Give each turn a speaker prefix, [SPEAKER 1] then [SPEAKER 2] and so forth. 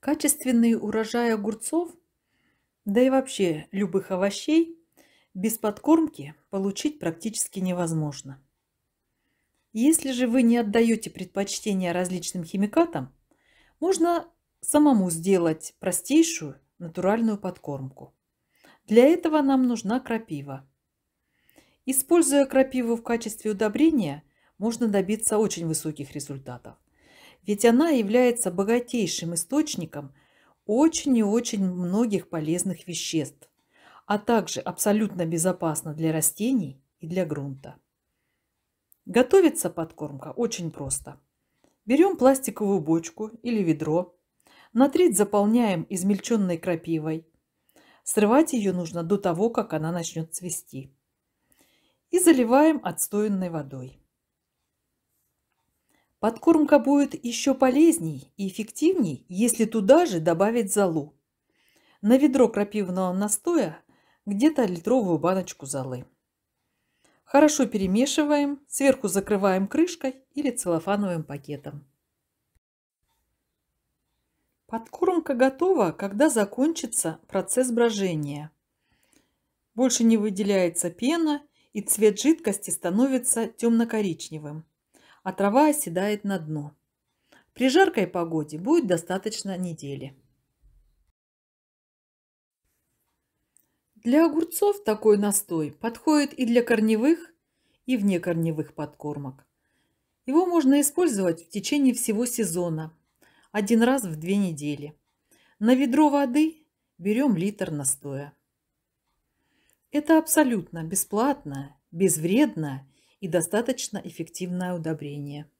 [SPEAKER 1] Качественный урожай огурцов, да и вообще любых овощей, без подкормки получить практически невозможно. Если же вы не отдаете предпочтение различным химикатам, можно самому сделать простейшую натуральную подкормку. Для этого нам нужна крапива. Используя крапиву в качестве удобрения, можно добиться очень высоких результатов ведь она является богатейшим источником очень и очень многих полезных веществ, а также абсолютно безопасна для растений и для грунта. Готовится подкормка очень просто. Берем пластиковую бочку или ведро, на треть заполняем измельченной крапивой. Срывать ее нужно до того, как она начнет цвести. И заливаем отстоянной водой. Подкормка будет еще полезней и эффективней, если туда же добавить золу. На ведро крапивного настоя где-то литровую баночку золы. Хорошо перемешиваем, сверху закрываем крышкой или целлофановым пакетом. Подкормка готова, когда закончится процесс брожения. Больше не выделяется пена и цвет жидкости становится темно-коричневым а трава оседает на дно. При жаркой погоде будет достаточно недели. Для огурцов такой настой подходит и для корневых, и внекорневых подкормок. Его можно использовать в течение всего сезона, один раз в две недели. На ведро воды берем литр настоя. Это абсолютно бесплатное, безвредное и достаточно эффективное удобрение.